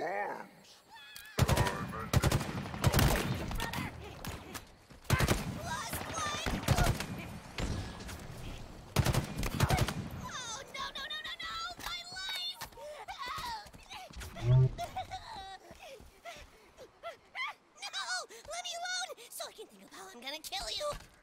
arms. No! Let me alone so I can think of how I'm gonna kill you!